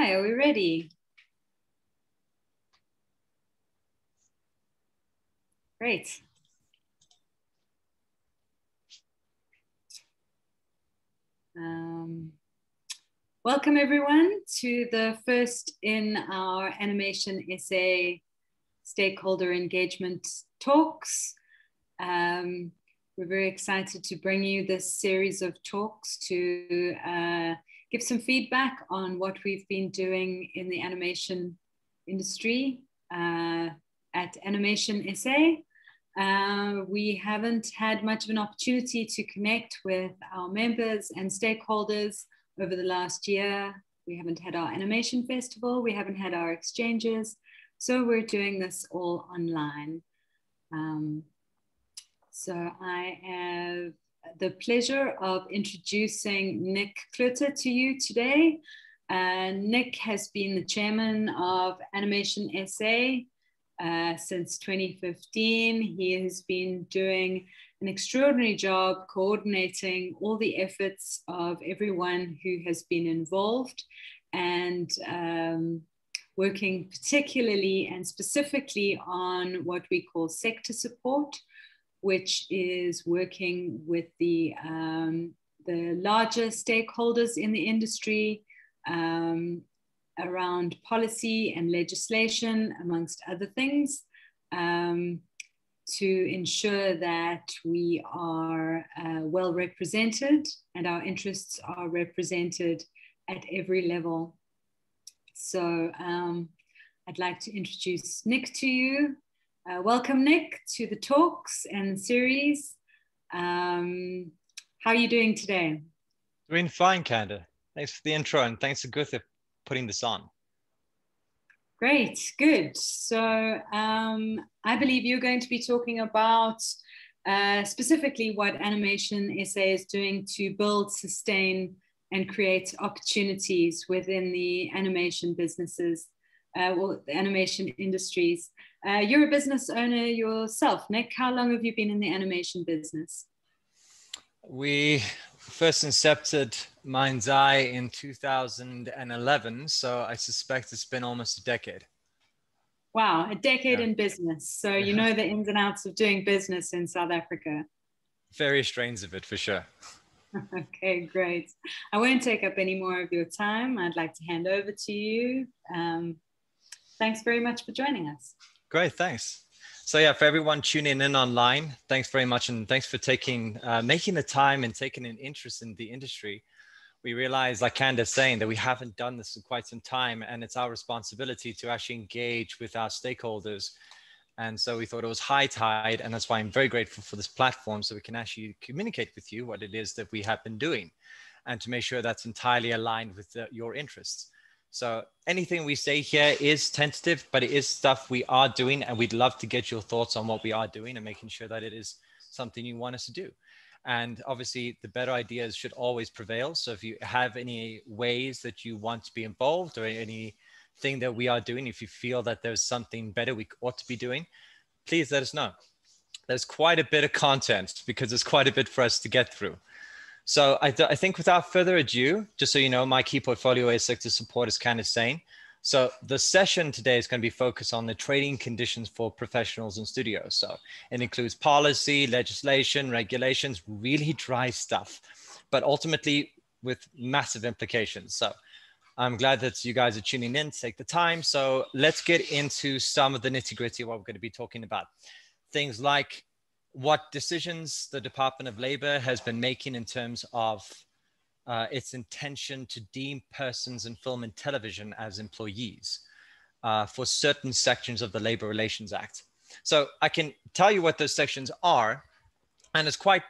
Hi, are we ready? Great. Um, welcome everyone to the first in our animation SA stakeholder engagement talks. Um, we're very excited to bring you this series of talks to uh, give some feedback on what we've been doing in the animation industry uh, at Animation SA. Uh, we haven't had much of an opportunity to connect with our members and stakeholders over the last year. We haven't had our animation festival, we haven't had our exchanges, so we're doing this all online. Um, so I have the pleasure of introducing Nick Cloete to you today. Uh, Nick has been the chairman of Animation SA uh, since 2015. He has been doing an extraordinary job coordinating all the efforts of everyone who has been involved and um, working particularly and specifically on what we call sector support which is working with the, um, the larger stakeholders in the industry um, around policy and legislation, amongst other things, um, to ensure that we are uh, well represented and our interests are represented at every level. So um, I'd like to introduce Nick to you. Uh, welcome, Nick, to the talks and series. Um, how are you doing today? Doing fine, Kanda. Thanks for the intro and thanks to Goethe putting this on. Great, good. So um, I believe you're going to be talking about uh, specifically what Animation SA is doing to build, sustain, and create opportunities within the animation businesses, uh, well, the animation industries. Uh, you're a business owner yourself, Nick. How long have you been in the animation business? We first incepted Mind's Eye in 2011, so I suspect it's been almost a decade. Wow, a decade yeah. in business. So you know the ins and outs of doing business in South Africa. Various strains of it, for sure. okay, great. I won't take up any more of your time. I'd like to hand over to you. Um, thanks very much for joining us. Great, thanks. So yeah, for everyone tuning in online, thanks very much, and thanks for taking, uh, making the time and taking an interest in the industry. We realize, like Candace saying, that we haven't done this in quite some time, and it's our responsibility to actually engage with our stakeholders. And so we thought it was high tide, and that's why I'm very grateful for this platform, so we can actually communicate with you what it is that we have been doing, and to make sure that's entirely aligned with the, your interests. So anything we say here is tentative, but it is stuff we are doing, and we'd love to get your thoughts on what we are doing and making sure that it is something you want us to do. And obviously, the better ideas should always prevail. So if you have any ways that you want to be involved or anything that we are doing, if you feel that there's something better we ought to be doing, please let us know. There's quite a bit of content because there's quite a bit for us to get through. So I, th- I think without further ado, just so you know, my key portfolio is sector support is kind of sane. So the session today is going to be focused on the trading conditions for professionals and studios. So it includes policy, legislation, regulations, really dry stuff, but ultimately with massive implications. So I'm glad that you guys are tuning in, take the time. So let's get into some of the nitty gritty of what we're going to be talking about. Things like what decisions the Department of Labor has been making in terms of uh, its intention to deem persons in film and television as employees uh, for certain sections of the Labor Relations Act. So I can tell you what those sections are, and it's quite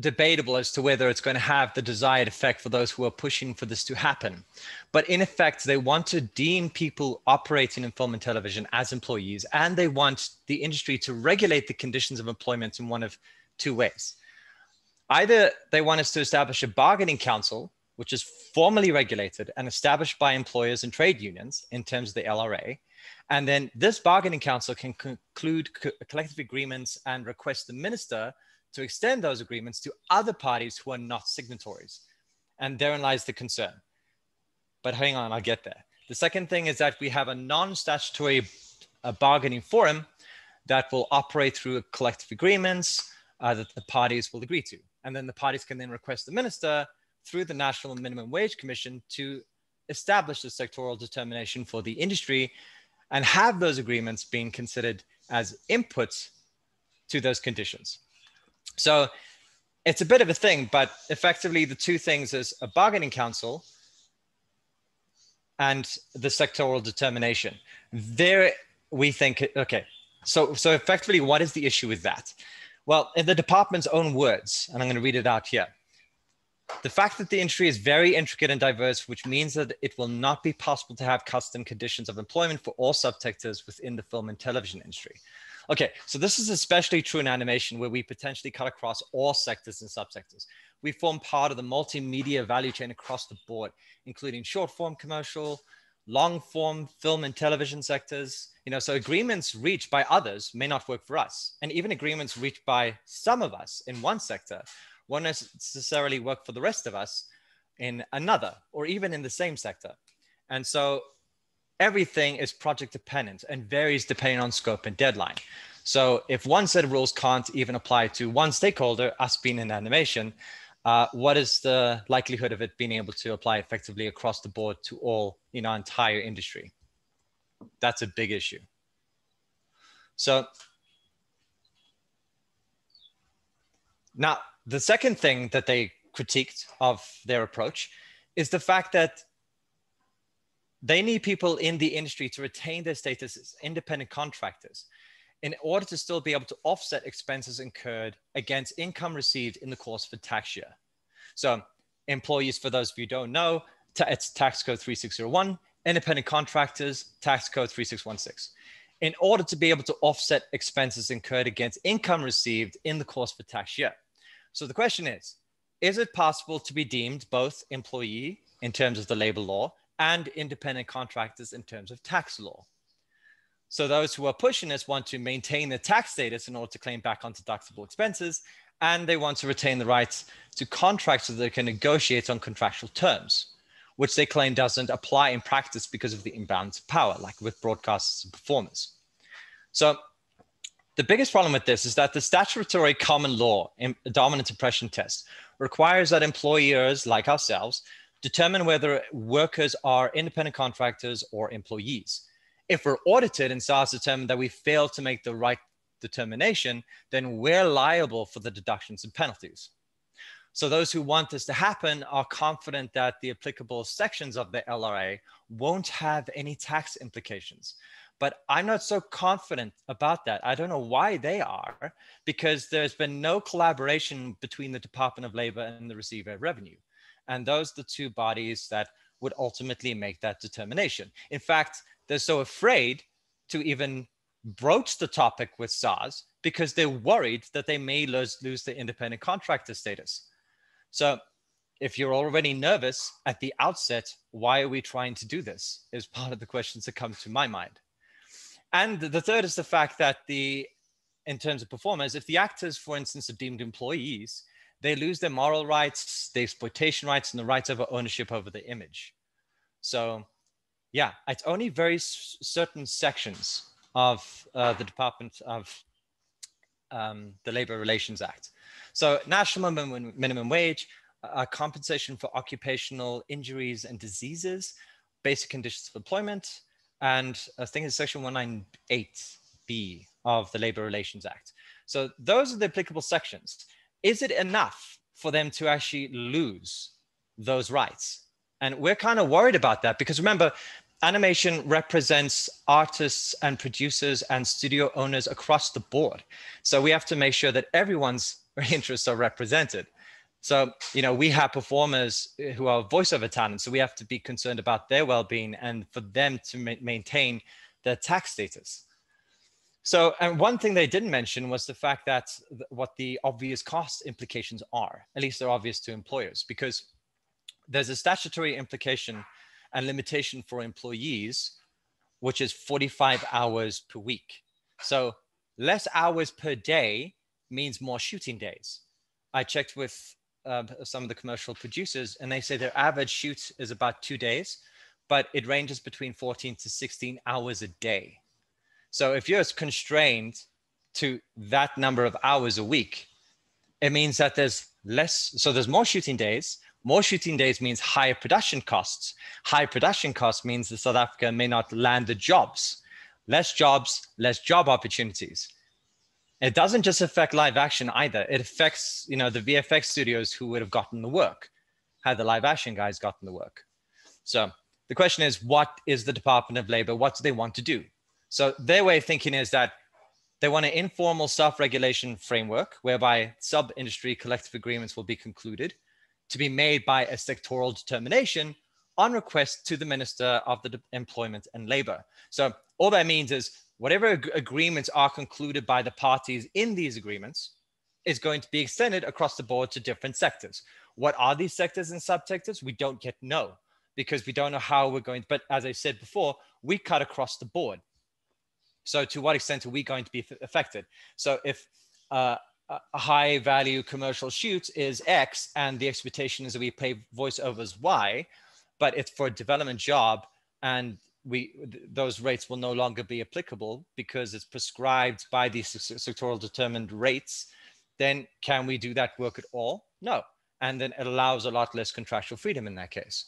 debatable as to whether it's going to have the desired effect for those who are pushing for this to happen. But in effect, they want to deem people operating in film and television as employees, and they want the industry to regulate the conditions of employment in one of two ways. Either they want us to establish a bargaining council, which is formally regulated and established by employers and trade unions in terms of the LRA. And then this bargaining council can conclude co collective agreements and request the minister to extend those agreements to other parties who are not signatories. And therein lies the concern. But hang on, I'll get there. The second thing is that we have a non statutory uh, bargaining forum that will operate through collective agreements uh, that the parties will agree to. And then the parties can then request the minister through the National Minimum Wage Commission to establish the sectoral determination for the industry and have those agreements being considered as inputs to those conditions. So it's a bit of a thing, but effectively the two things is a bargaining council and the sectoral determination. There we think, okay, so, so effectively what is the issue with that? Well, in the department's own words, and I'm going to read it out here. The fact that the industry is very intricate and diverse, which means that it will not be possible to have custom conditions of employment for all subsectors within the film and television industry. Okay, so this is especially true in animation where we potentially cut across all sectors and subsectors. We form part of the multimedia value chain across the board, including short form commercial, long form film and television sectors. You know, so agreements reached by others may not work for us. And even agreements reached by some of us in one sector won't necessarily work for the rest of us in another or even in the same sector. And so everything is project dependent and varies depending on scope and deadline. So if one set of rules can't even apply to one stakeholder, us being in animation, uh, what is the likelihood of it being able to apply effectively across the board to all in our entire industry? That's a big issue. So now the second thing that they critiqued of their approach is the fact that they need people in the industry to retain their status as independent contractors in order to still be able to offset expenses incurred against income received in the course of a tax year. So employees, for those of you don't know, it's tax code 3601, independent contractors, tax code 3616. In order to be able to offset expenses incurred against income received in the course of a tax year. So the question is, is it possible to be deemed both employee in terms of the labor law and independent contractors in terms of tax law. So those who are pushing this want to maintain their tax status in order to claim back on deductible expenses, and they want to retain the rights to contract so they can negotiate on contractual terms, which they claim doesn't apply in practice because of the imbalance of power, like with broadcasters and performers. So the biggest problem with this is that the statutory common law dominant impression test requires that employers like ourselves determine whether workers are independent contractors or employees. If we're audited and SARS determined that we failed to make the right determination, then we're liable for the deductions and penalties. So those who want this to happen are confident that the applicable sections of the LRA won't have any tax implications. But I'm not so confident about that. I don't know why they are, because there's been no collaboration between the Department of Labor and the Receiver of Revenue. And those are the two bodies that would ultimately make that determination. In fact, they're so afraid to even broach the topic with SARS because they're worried that they may lose, lose the independent contractor status. So if you're already nervous at the outset, why are we trying to do this? Is part of the questions that come to my mind. And the third is the fact that the, in terms of performers, if the actors, for instance, are deemed employees, they lose their moral rights, the exploitation rights, and the rights over ownership over the image. So, yeah, it's only very certain sections of uh, the Department of um, the Labor Relations Act. So, national minimum, minimum wage, uh, compensation for occupational injuries and diseases, basic conditions of employment, and I think it's Section 198B of the Labor Relations Act. So, those are the applicable sections is it enough for them to actually lose those rights? And we're kind of worried about that because remember, animation represents artists and producers and studio owners across the board. So we have to make sure that everyone's interests are represented. So, you know, we have performers who are voiceover talent, so we have to be concerned about their well-being and for them to ma- maintain their tax status. So, and one thing they didn't mention was the fact that th- what the obvious cost implications are. At least they're obvious to employers, because there's a statutory implication and limitation for employees, which is 45 hours per week. So, less hours per day means more shooting days. I checked with uh, some of the commercial producers, and they say their average shoot is about two days, but it ranges between 14 to 16 hours a day. So if you're constrained to that number of hours a week, it means that there's less, so there's more shooting days. More shooting days means higher production costs. High production costs means that South Africa may not land the jobs. Less jobs, less job opportunities it doesn't just affect live action either. It affects, you know, the VFX studios who would have gotten the work had the live action guys gotten the work. So the question is, what is the Department of Labor? What do they want to do? So their way of thinking is that they want an informal self-regulation framework whereby sub-industry collective agreements will be concluded to be made by a sectoral determination on request to the Minister of the Employment and Labor. So all that means is whatever ag- agreements are concluded by the parties in these agreements is going to be extended across the board to different sectors. What are these sectors and subsectors? We don't yet know because we don't know how we're going. But as I said before, we cut across the board. So to what extent are we going to be affected? So if uh, a high value commercial shoot is X and the expectation is that we pay voiceovers Y, but it's for a development job and we those rates will no longer be applicable because it's prescribed by these sectoral determined rates then can we do that work at all? No. And then it allows a lot less contractual freedom in that case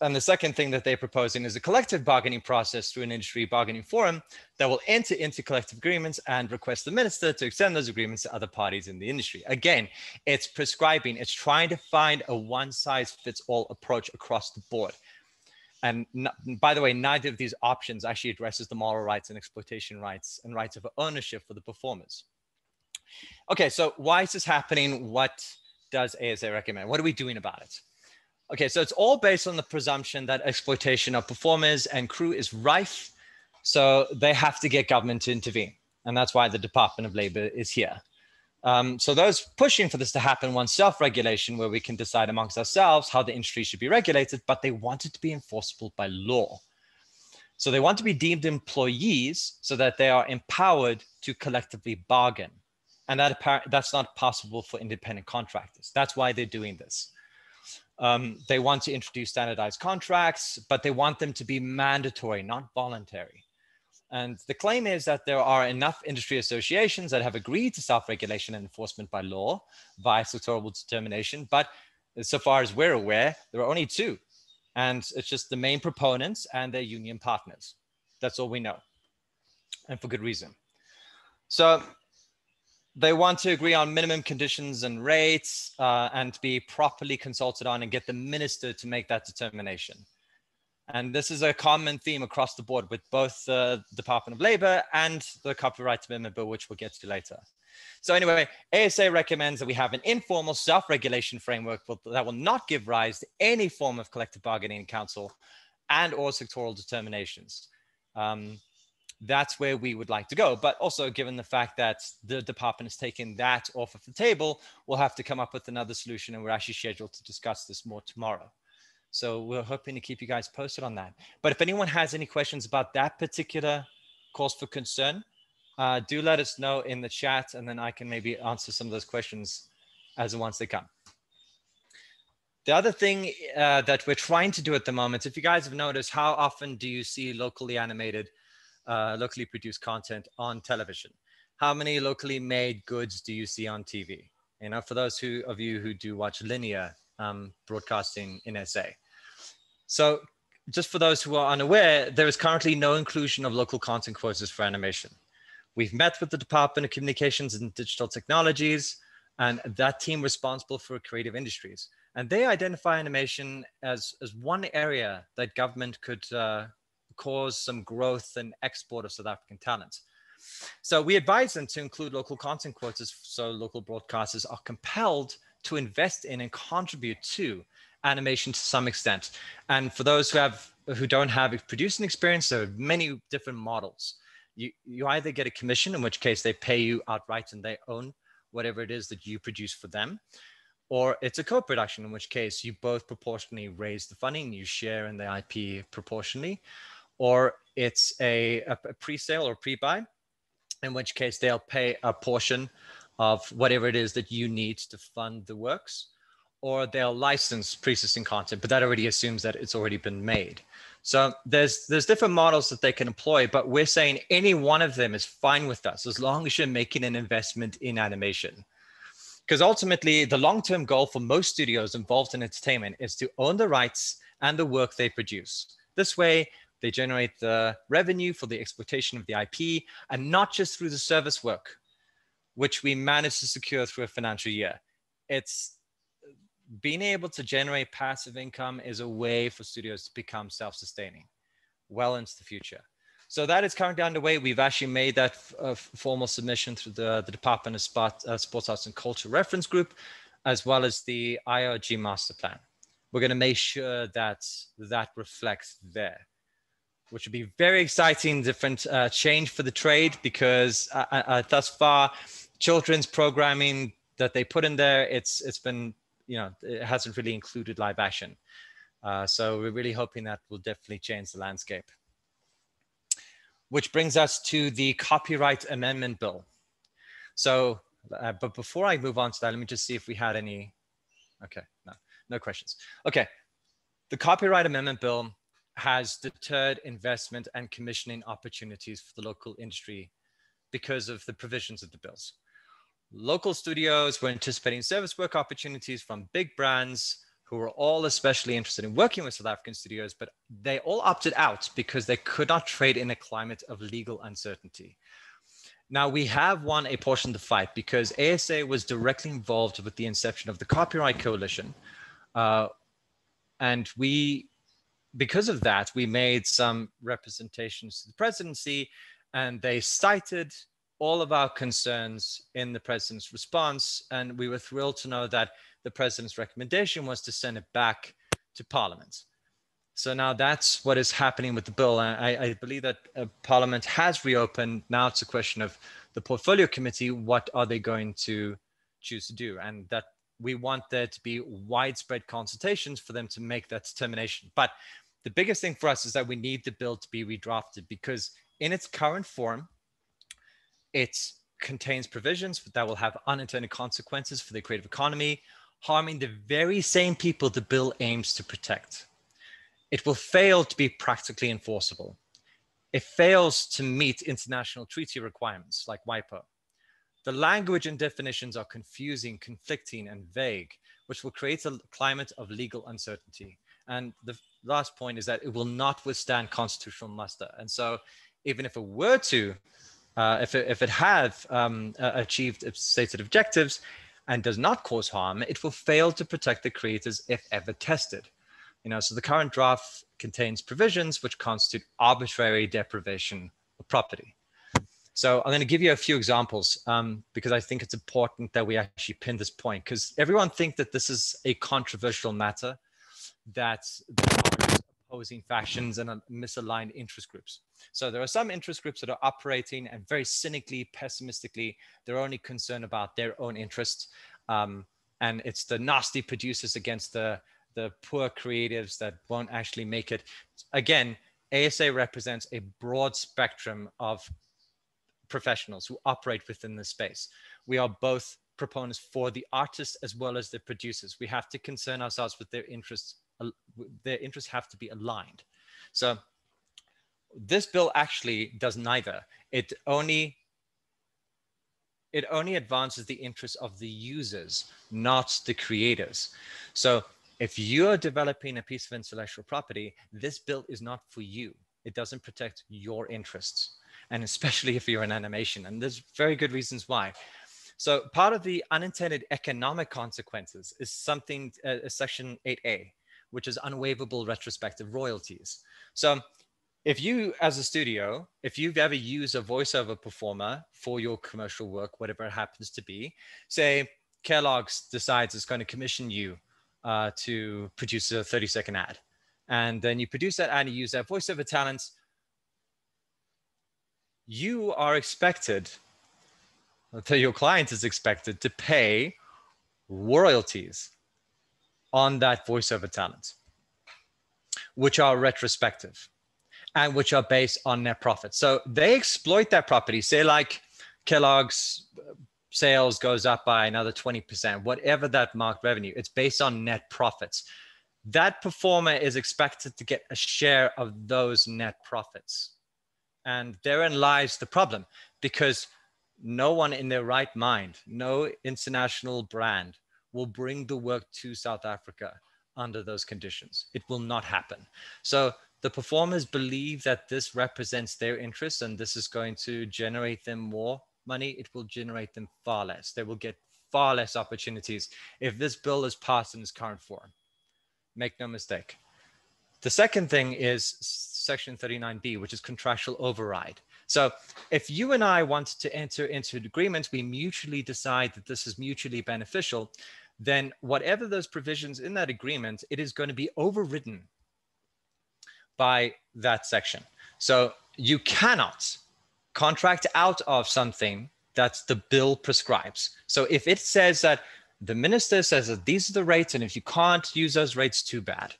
and the second thing that they're proposing is a collective bargaining process through an industry bargaining forum that will enter into collective agreements and request the minister to extend those agreements to other parties in the industry. Again, it's prescribing, it's trying to find a one size fits all approach across the board. And by the way, neither of these options actually addresses the moral rights and exploitation rights and rights of ownership for the performers. Okay, so why is this happening? What does ASA recommend? What are we doing about it? Okay, so it's all based on the presumption that exploitation of performers and crew is rife. So they have to get government to intervene. And that's why the Department of Labor is here. Um, so those pushing for this to happen want self-regulation where we can decide amongst ourselves how the industry should be regulated, but they want it to be enforceable by law. So they want to be deemed employees so that they are empowered to collectively bargain. And that that's not possible for independent contractors. That's why they're doing this. Um, they want to introduce standardized contracts, but they want them to be mandatory, not voluntary. And the claim is that there are enough industry associations that have agreed to self-regulation and enforcement by law via sectoral determination. But so far as we're aware, there are only two. And it's just the main proponents and their union partners. That's all we know. And for good reason. So they want to agree on minimum conditions and rates uh, and be properly consulted on and get the minister to make that determination. And this is a common theme across the board with both the Department of Labor and the Copyright Amendment Bill, which we'll get to later. So anyway, ASA recommends that we have an informal self-regulation framework that will not give rise to any form of collective bargaining in council and or sectoral determinations. Um, that's where we would like to go. But also given the fact that the department has taken that off of the table, we'll have to come up with another solution and we're actually scheduled to discuss this more tomorrow. So we're hoping to keep you guys posted on that. But if anyone has any questions about that particular cause for concern, uh, do let us know in the chat and then I can maybe answer some of those questions as once they come. The other thing uh, that we're trying to do at the moment, if you guys have noticed, how often do you see locally animated, uh, locally produced content on television? How many locally made goods do you see on TV? You know, for those who, of you who do watch linear um, broadcasting in SA. So just for those who are unaware, there is currently no inclusion of local content quotas for animation. We've met with the Department of Communications and Digital Technologies and that team responsible for creative industries. And they identify animation as, as one area that government could uh, cause some growth and export of South African talent. So we advise them to include local content quotas so local broadcasters are compelled to invest in and contribute to animation to some extent. And for those who have who don't have a producing experience, there are many different models. You, you either get a commission, in which case they pay you outright and they own whatever it is that you produce for them, or it's a co-production, in which case you both proportionally raise the funding, you share in the IP proportionally, or it's a, a, pre-sale or pre-buy, in which case they'll pay a portion of whatever it is that you need to fund the works, or they'll license pre-existing content, but that already assumes that it's already been made. So there's there's different models that they can employ, but we're saying any one of them is fine with us as long as you're making an investment in animation. Because ultimately, the long-term goal for most studios involved in entertainment is to own the rights and the work they produce. This way, they generate the revenue for the exploitation of the IP and not just through the service work, which we manage to secure through a financial year. It's being able to generate passive income is a way for studios to become self-sustaining well into the future. So that is currently underway. We've actually made that uh, formal submission through the, the Department of uh, Sports Arts and Culture Reference Group, as well as the IRG Master Plan. We're going to make sure that that reflects there, which would be very exciting, different uh, change for the trade because uh, uh, thus far, children's programming that they put in there, it's it's been you know, it hasn't really included live action. Uh, so we're really hoping that will definitely change the landscape. Which brings us to the Copyright Amendment Bill. So, uh, but before I move on to that, let me just see if we had any. Okay, no, no questions. Okay, the Copyright Amendment Bill has deterred investment and commissioning opportunities for the local industry because of the provisions of the bills. Local studios were anticipating service work opportunities from big brands who were all especially interested in working with South African studios, but they all opted out because they could not trade in a climate of legal uncertainty. Now, we have won a portion of the fight because ASA was directly involved with the inception of the Copyright Coalition. Uh, and we, because of that, we made some representations to the presidency and they cited all of our concerns in the president's response. And we were thrilled to know that the president's recommendation was to send it back to parliament. So now that's what is happening with the bill. I, I believe that uh, parliament has reopened. Now it's a question of the portfolio committee. What are they going to choose to do? And that we want there to be widespread consultations for them to make that determination. But the biggest thing for us is that we need the bill to be redrafted because in its current form, it contains provisions that will have unintended consequences for the creative economy, harming the very same people the bill aims to protect. It will fail to be practically enforceable. It fails to meet international treaty requirements like WIPO. The language and definitions are confusing, conflicting, and vague, which will create a climate of legal uncertainty. And the last point is that it will not withstand constitutional muster. And so, even if it were to uh, if, it, if it have um, uh, achieved its stated objectives and does not cause harm, it will fail to protect the creators if ever tested. You know, so the current draft contains provisions which constitute arbitrary deprivation of property. So I'm going to give you a few examples um, because I think it's important that we actually pin this point because everyone think that this is a controversial matter that opposing factions and misaligned interest groups. So there are some interest groups that are operating and very cynically, pessimistically, they're only concerned about their own interests. Um, and it's the nasty producers against the, the poor creatives that won't actually make it. Again, ASA represents a broad spectrum of professionals who operate within the space. We are both proponents for the artists as well as the producers. We have to concern ourselves with their interests their interests have to be aligned. So this bill actually does neither. It only it only advances the interests of the users, not the creators. So if you're developing a piece of intellectual property, this bill is not for you. It doesn't protect your interests. And especially if you're in animation. And there's very good reasons why. So part of the unintended economic consequences is something, uh, section 8A, which is unwaivable retrospective royalties. So if you, as a studio, if you've ever used a voiceover performer for your commercial work, whatever it happens to be, say Kellogg's decides it's going to commission you uh, to produce a 30 second ad. And then you produce that ad and you use that voiceover talents. You are expected, your client is expected to pay royalties on that voiceover talent, which are retrospective and which are based on net profit. So they exploit that property. Say like Kellogg's sales goes up by another 20%, whatever that marked revenue, it's based on net profits. That performer is expected to get a share of those net profits. And therein lies the problem because no one in their right mind, no international brand will bring the work to South Africa under those conditions. It will not happen. So the performers believe that this represents their interests and this is going to generate them more money. It will generate them far less. They will get far less opportunities if this bill is passed in its current form. Make no mistake. The second thing is Section 39B, which is contractual override. So if you and I want to enter into an agreement, we mutually decide that this is mutually beneficial, then whatever those provisions in that agreement, it is going to be overridden by that section. So you cannot contract out of something that the bill prescribes. So if it says that the minister says that these are the rates, and if you can't use those rates, too bad.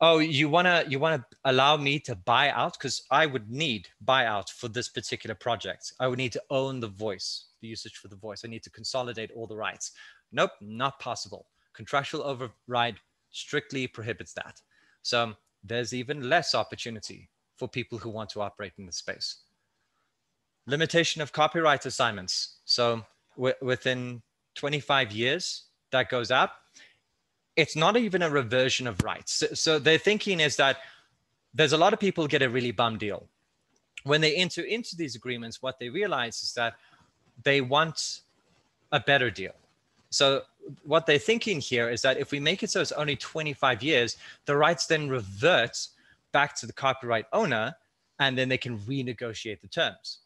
Oh, you wanna you wanna allow me to buy out because I would need buyout for this particular project. I would need to own the voice, the usage for the voice. I need to consolidate all the rights. Nope, not possible. Contractual override strictly prohibits that. So um, there's even less opportunity for people who want to operate in the space. Limitation of copyright assignments. So within 25 years, that goes up. It's not even a reversion of rights. So, so their thinking is that there's a lot of people get a really bum deal. When they enter into these agreements, what they realize is that they want a better deal. So what they're thinking here is that if we make it so it's only 25 years, the rights then revert back to the copyright owner, and then they can renegotiate the terms.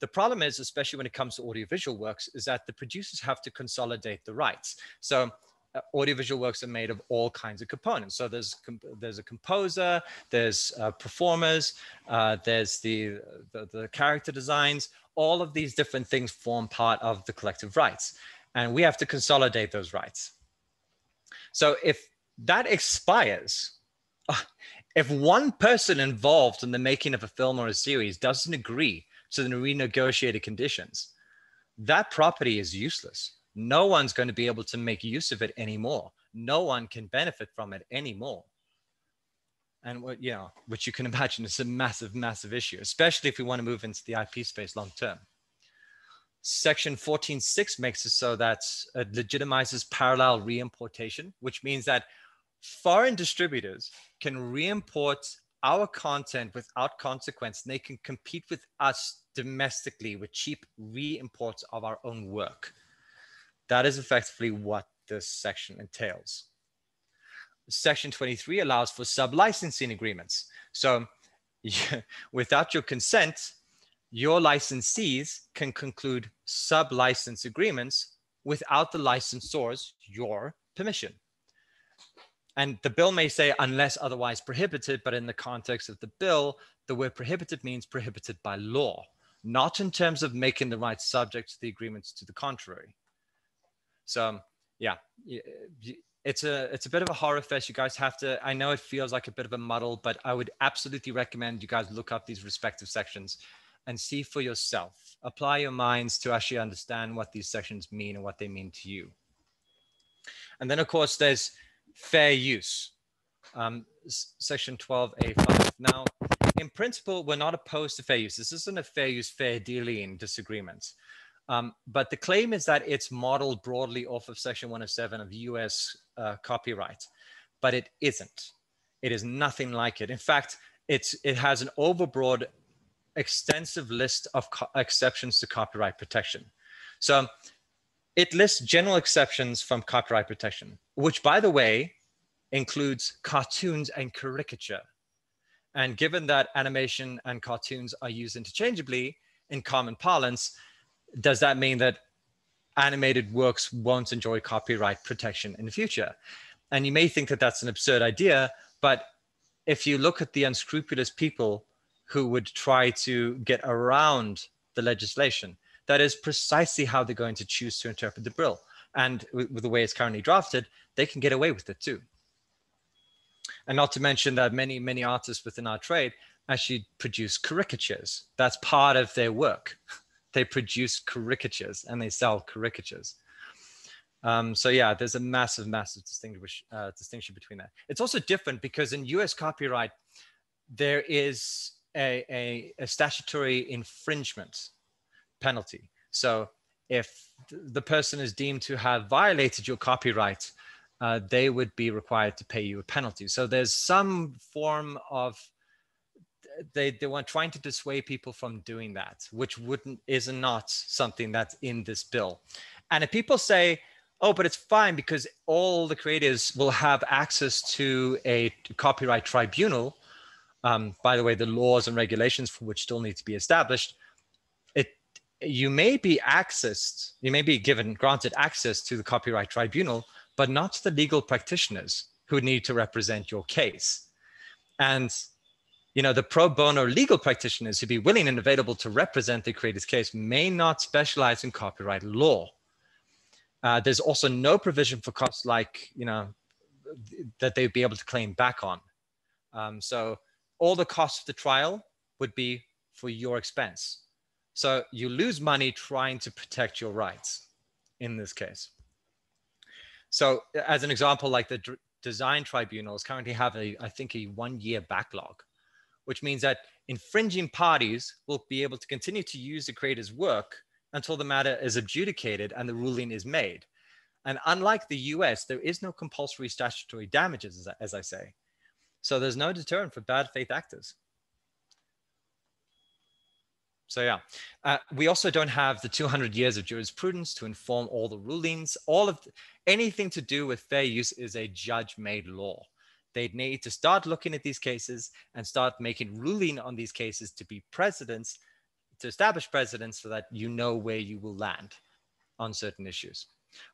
The problem is, especially when it comes to audiovisual works, is that the producers have to consolidate the rights. So uh, audiovisual works are made of all kinds of components. So there's there's a composer, there's uh, performers, uh, there's the, the the character designs. All of these different things form part of the collective rights and we have to consolidate those rights. So if that expires, if one person involved in the making of a film or a series doesn't agree to the renegotiated conditions, that property is useless. No one's going to be able to make use of it anymore. No one can benefit from it anymore. And what you know, which you can imagine is a massive, massive issue, especially if we want to move into the IP space long term. Section 14.6 makes it so that it legitimizes parallel reimportation, which means that foreign distributors can reimport our content without consequence. And they can compete with us domestically with cheap reimports of our own work. That is effectively what this section entails. Section 23 allows for sub-licensing agreements. So without your consent, your licensees can conclude sub-license agreements without the licensor's your permission. And the bill may say unless otherwise prohibited, but in the context of the bill, the word prohibited means prohibited by law, not in terms of making the rights subject to the agreements to the contrary. So um, yeah, it's a it's a bit of a horror fest. You guys have to. I know it feels like a bit of a muddle, but I would absolutely recommend you guys look up these respective sections and see for yourself. Apply your minds to actually understand what these sections mean and what they mean to you. And then, of course, there's fair use, um, section 12A5. Now, in principle, we're not opposed to fair use. This isn't a fair use, fair dealing disagreement. Um, but the claim is that it's modeled broadly off of Section 107 of US uh, copyright, but it isn't. It is nothing like it. In fact, it's, it has an overbroad extensive list of exceptions to copyright protection. So it lists general exceptions from copyright protection, which by the way, includes cartoons and caricature. And given that animation and cartoons are used interchangeably in common parlance, does that mean that animated works won't enjoy copyright protection in the future? And you may think that that's an absurd idea, but if you look at the unscrupulous people who would try to get around the legislation, that is precisely how they're going to choose to interpret the bill. And with, with the way it's currently drafted, they can get away with it too. And not to mention that many, many artists within our trade actually produce caricatures. That's part of their work. they produce caricatures and they sell caricatures. Um, so yeah, there's a massive, massive distinguish, uh, distinction between that. It's also different because in US copyright, there is a, a, a statutory infringement penalty. So if the person is deemed to have violated your copyright, uh, they would be required to pay you a penalty. So there's some form of they they were trying to dissuade people from doing that, which wouldn't is not something that's in this bill. And if people say, "Oh, but it's fine because all the creators will have access to a copyright tribunal," um, by the way, the laws and regulations for which still need to be established, it you may be accessed, you may be given granted access to the copyright tribunal, but not to the legal practitioners who need to represent your case. And you know, the pro bono legal practitioners who'd be willing and available to represent the creator's case may not specialize in copyright law. Uh, there's also no provision for costs like, you know, that they'd be able to claim back on. Um, so all the costs of the trial would be for your expense. So you lose money trying to protect your rights in this case. So as an example, like the design tribunals currently have a, I think a one year backlog, which means that infringing parties will be able to continue to use the creator's work until the matter is adjudicated and the ruling is made. And unlike the US, there is no compulsory statutory damages, as I, as I say. So there's no deterrent for bad faith actors. So yeah, uh, we also don't have the 200 years of jurisprudence to inform all the rulings. All of the, anything to do with fair use is a judge-made law. They'd need to start looking at these cases and start making ruling on these cases to be precedents, to establish precedents so that you know where you will land on certain issues.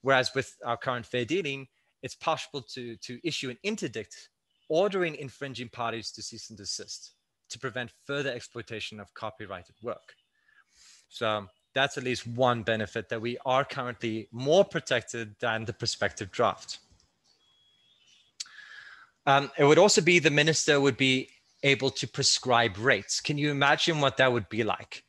Whereas with our current fair dealing, it's possible to, to issue an interdict ordering infringing parties to cease and desist to prevent further exploitation of copyrighted work. So that's at least one benefit that we are currently more protected than the prospective draft. Um, it would also be the minister would be able to prescribe rates. Can you imagine what that would be like?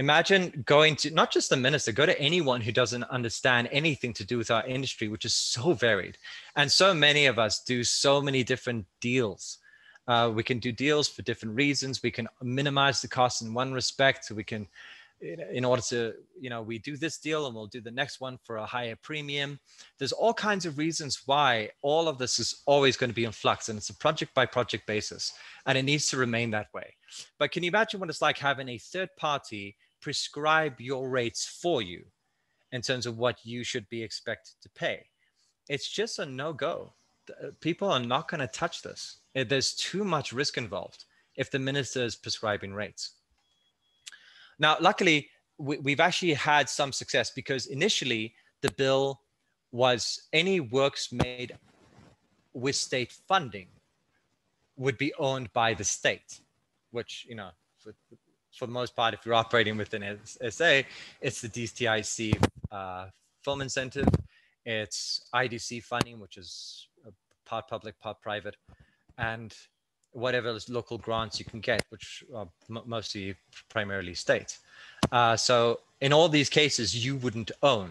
Imagine going to not just the minister, go to anyone who doesn't understand anything to do with our industry, which is so varied. And so many of us do so many different deals. Uh, we can do deals for different reasons. We can minimize the cost in one respect. So we can in order to, you know, we do this deal and we'll do the next one for a higher premium. There's all kinds of reasons why all of this is always going to be in flux and it's a project by project basis and it needs to remain that way. But can you imagine what it's like having a third party prescribe your rates for you in terms of what you should be expected to pay? It's just a no go. Uh, people are not going to touch this. Uh, there's too much risk involved if the minister is prescribing rates. Now, luckily, we, have actually had some success because initially the bill was any works made with state funding would be owned by the state, which, you know, for, the most part, if you're operating within SA, it's the DTIC uh, film incentive, it's IDC funding, which is part public, part private, and whatever local grants you can get, which are mostly primarily state. Uh, so in all these cases, you wouldn't own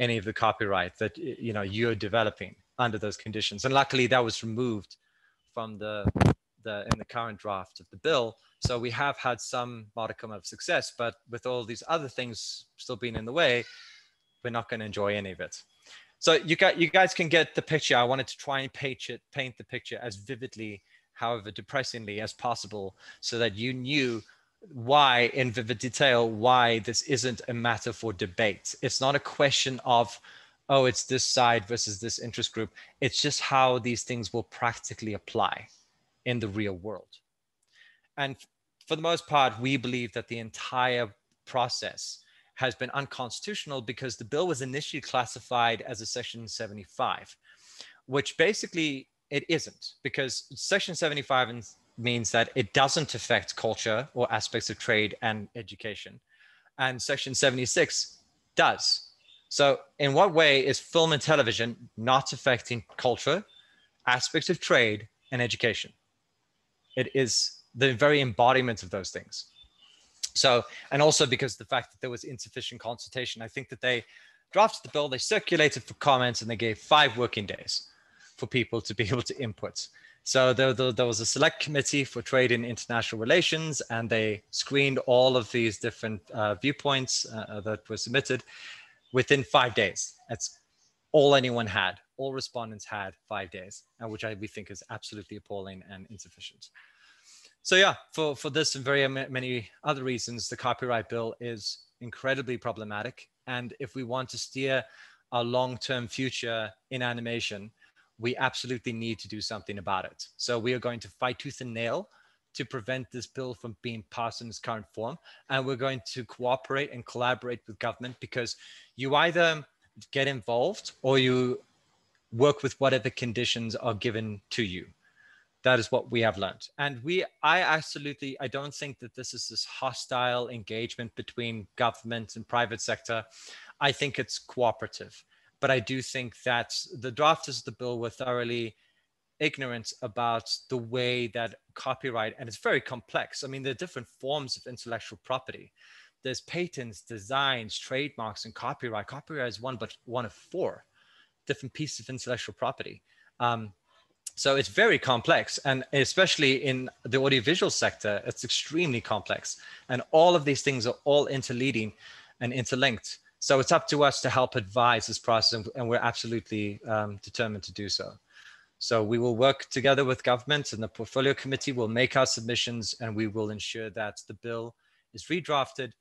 any of the copyright that you know you're developing under those conditions. And luckily, that was removed from the the in the current draft of the bill. So we have had some modicum of success, but with all these other things still being in the way, we're not going to enjoy any of it. So you got you guys can get the picture. I wanted to try and paint it, paint the picture as vividly however depressingly as possible so that you knew why in vivid detail why this isn't a matter for debate it's not a question of oh it's this side versus this interest group it's just how these things will practically apply in the real world And for the most part, we believe that the entire process has been unconstitutional because the bill was initially classified as a Section 75, which basically it isn't because Section 75 means that it doesn't affect culture or aspects of trade and education. And Section 76 does. So, in what way is film and television not affecting culture, aspects of trade, and education? It is the very embodiment of those things. So, and also because the fact that there was insufficient consultation, I think that they drafted the bill, they circulated for comments, and they gave five working days for people to be able to input. So there, there, there, was a select committee for trade and international relations, and they screened all of these different uh, viewpoints uh, uh that were submitted within five days. That's all anyone had. All respondents had five days, which I we think is absolutely appalling and insufficient. So yeah, for, for this and very many other reasons, the copyright bill is incredibly problematic. And if we want to steer our long-term future in animation, we absolutely need to do something about it. So we are going to fight tooth and nail to prevent this bill from being passed in its current form. And we're going to cooperate and collaborate with government because you either get involved or you work with whatever conditions are given to you that is what we have learned. And we i absolutely i don't think that this is this hostile engagement between government and private sector. I think it's cooperative. But i do think that the drafters of the bill were thoroughly ignorant about the way that copyright and it's very complex. I mean there are different forms of intellectual property. There's patents designs trademarks and copyright. Copyright is one but one of four different pieces of intellectual property. Um, so it's very complex. And especially in the audiovisual sector, it's extremely complex. And all of these things are all interleading and interlinked. So it's up to us to help advise this process, and we're absolutely um, determined to do so. So we will work together with government and the portfolio committee will make our submissions and we will ensure that the bill is redrafted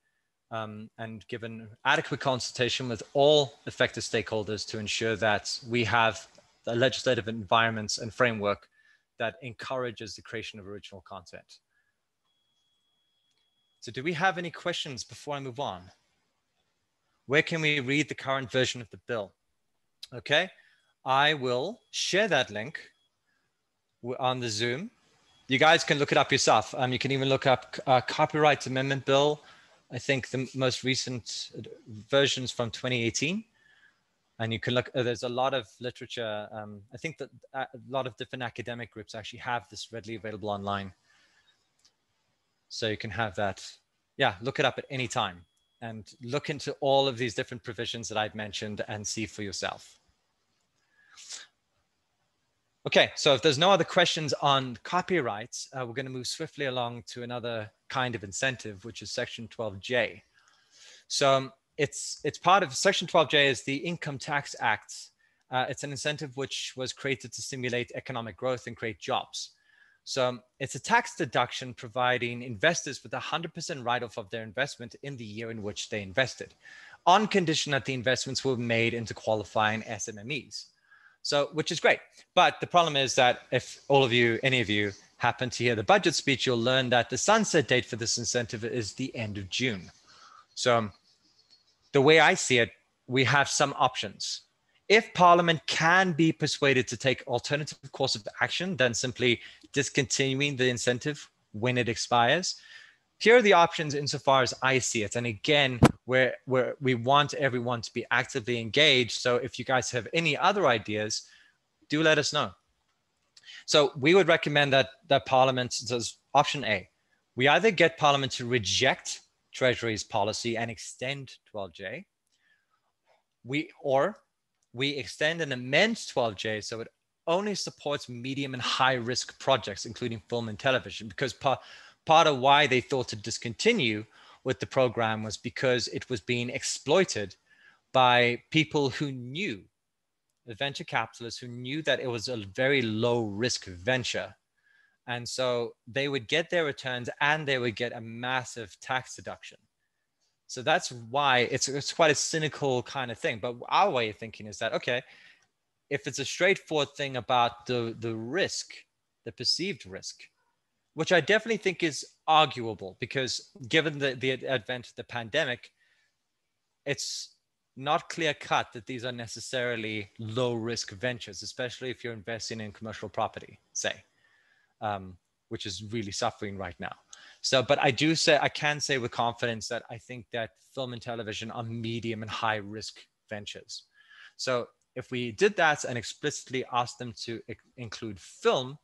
um, and given adequate consultation with all affected stakeholders to ensure that we have the legislative environments and framework that encourages the creation of original content. So do we have any questions before I move on? Where can we read the current version of the bill? Okay, I will share that link on the Zoom. You guys can look it up yourself. Um, you can even look up uh, copyright amendment bill. I think the most recent versions from 2018 and you can look uh, there's a lot of literature um, i think that uh, a lot of different academic groups actually have this readily available online. So you can have that. Yeah look it up at any time and look into all of these different provisions that i've mentioned and see for yourself. Okay so if there's no other questions on copyrights uh, we're going to move swiftly along to another kind of incentive which is section 12j so um, it's it's part of Section 12J is the Income Tax Act. Uh, it's an incentive which was created to stimulate economic growth and create jobs. So um, it's a tax deduction providing investors with a 100% write-off of their investment in the year in which they invested, on condition that the investments were made into qualifying SMMEs. So, which is great. But the problem is that if all of you, any of you, happen to hear the budget speech, you'll learn that the sunset date for this incentive is the end of June. So um, the way I see it, we have some options. If Parliament can be persuaded to take alternative course of action than simply discontinuing the incentive when it expires, here are the options insofar as I see it. And again, where where we want everyone to be actively engaged. So if you guys have any other ideas, do let us know. So we would recommend that that Parliament does option A. We either get Parliament to reject Treasury's policy and extend 12J. We or we extend and amend 12J so it only supports medium and high risk projects, including film and television, because pa- part of why they thought to discontinue with the program was because it was being exploited by people who knew, venture capitalists who knew that it was a very low risk venture and so they would get their returns and they would get a massive tax deduction. So that's why it's, it's quite a cynical kind of thing. But our way of thinking is that, okay, if it's a straightforward thing about the, the risk, the perceived risk, which I definitely think is arguable because given the, the advent of the pandemic, it's not clear cut that these are necessarily low risk ventures, especially if you're investing in commercial property, say, um, which is really suffering right now. So, but I do say, I can say with confidence that I think that film and television are medium and high risk ventures. So, if we did that and explicitly asked them to include film,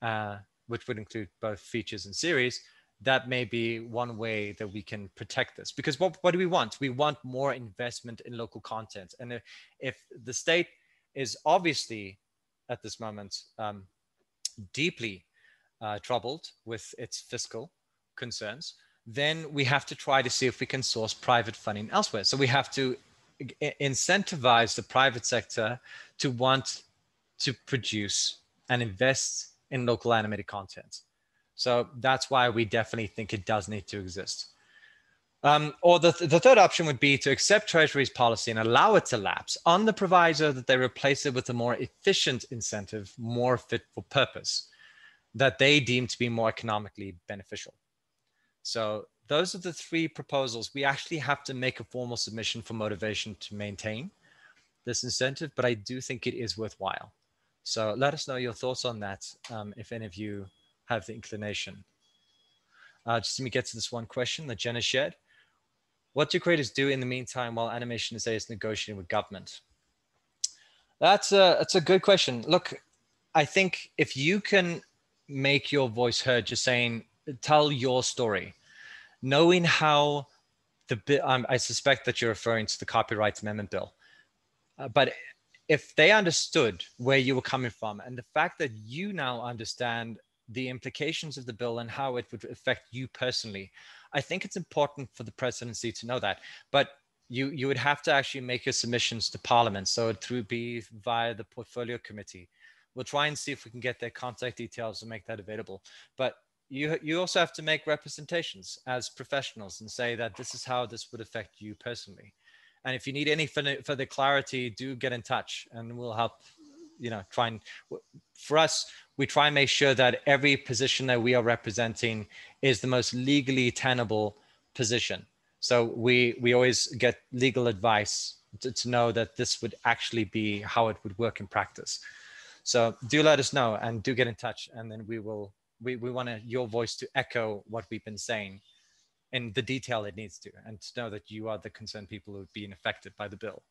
uh, which would include both features and series, that may be one way that we can protect this. Because what, what do we want? We want more investment in local content. And if, if the state is obviously at this moment um, deeply uh, troubled with its fiscal concerns, then we have to try to see if we can source private funding elsewhere. So we have to incentivize the private sector to want to produce and invest in local animated content. So that's why we definitely think it does need to exist. Um, or the, th- the third option would be to accept Treasury's policy and allow it to lapse on the proviso that they replace it with a more efficient incentive, more fit for purpose, that they deem to be more economically beneficial. So those are the three proposals. We actually have to make a formal submission for motivation to maintain this incentive, but I do think it is worthwhile. So let us know your thoughts on that um, if any of you have the inclination. Uh, just let me get to this one question that Jenna shared. What do creators do in the meantime while Animation SA is negotiating with government? That's a, that's a good question. Look, I think if you can make your voice heard, just saying, tell your story, knowing how the um, I suspect that you're referring to the Copyright Amendment Bill, uh, but if they understood where you were coming from and the fact that you now understand the implications of the bill and how it would affect you personally, I think it's important for the presidency to know that. But you you would have to actually make your submissions to Parliament, so it would be via the Portfolio Committee. We'll try and see if we can get their contact details and make that available. But you you also have to make representations as professionals and say that this is how this would affect you personally. And if you need any further clarity, do get in touch, and we'll help. You know, try and for us, we try and make sure that every position that we are representing is the most legally tenable position. So we we always get legal advice to, to know that this would actually be how it would work in practice. So do let us know and do get in touch, and then we will we, we want your voice to echo what we've been saying in the detail it needs to, and to know that you are the concerned people who are being affected by the bill.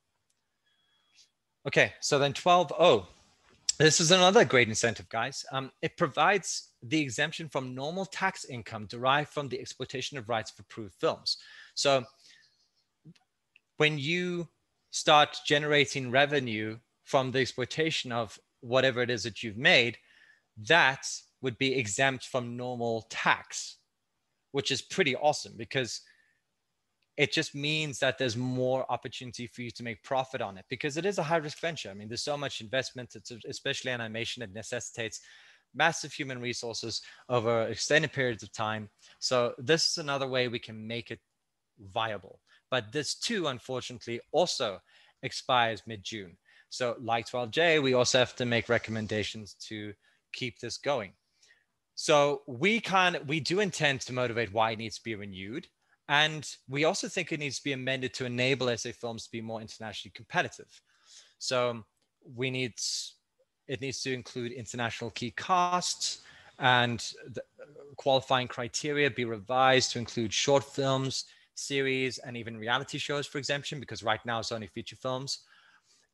Okay, so then 12O. This is another great incentive, guys. Um, it provides the exemption from normal tax income derived from the exploitation of rights for approved films. So when you start generating revenue from the exploitation of whatever it is that you've made, that would be exempt from normal tax, which is pretty awesome because it just means that there's more opportunity for you to make profit on it because it is a high risk venture. I mean, there's so much investment, especially animation, it necessitates massive human resources over extended periods of time. So this is another way we can make it viable. But this too, unfortunately, also expires mid-June. So like 12J, we also have to make recommendations to keep this going. So we can, we do intend to motivate why it needs to be renewed. And we also think it needs to be amended to enable SA films to be more internationally competitive. So we need, it needs to include international key casts and the qualifying criteria be revised to include short films, series, and even reality shows for exemption, because right now it's only feature films.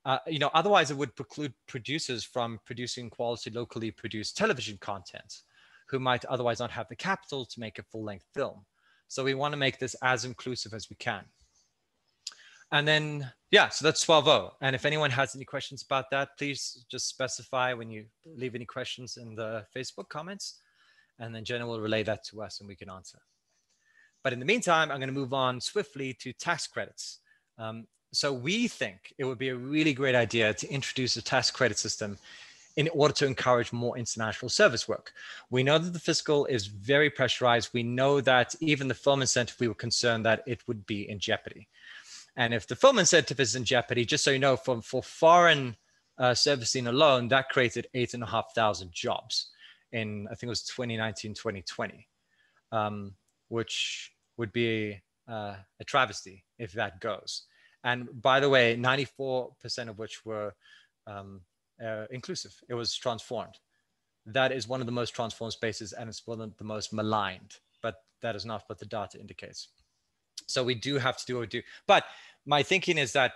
Uh, you know, otherwise it would preclude producers from producing quality locally produced television content who might otherwise not have the capital to make a full length film. So we want to make this as inclusive as we can. And then, yeah, so that's 12O. And if anyone has any questions about that, please just specify when you leave any questions in the Facebook comments. And then Jenna will relay that to us and we can answer. But in the meantime, I'm going to move on swiftly to tax credits. Um, so we think it would be a really great idea to introduce a tax credit system in order to encourage more international service work. We know that the fiscal is very pressurized. We know that even the film incentive, we were concerned that it would be in jeopardy. And if the film incentive is in jeopardy, just so you know, for, for foreign uh, servicing alone, that created eight and a half thousand jobs in I think it was 2019, 2020, um, which would be uh, a travesty if that goes. And by the way, 94% of which were um, uh, inclusive. It was transformed. That is one of the most transformed spaces, and it's one of the most maligned. But that is not what the data indicates. So we do have to do what we do. But my thinking is that